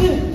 Yeah.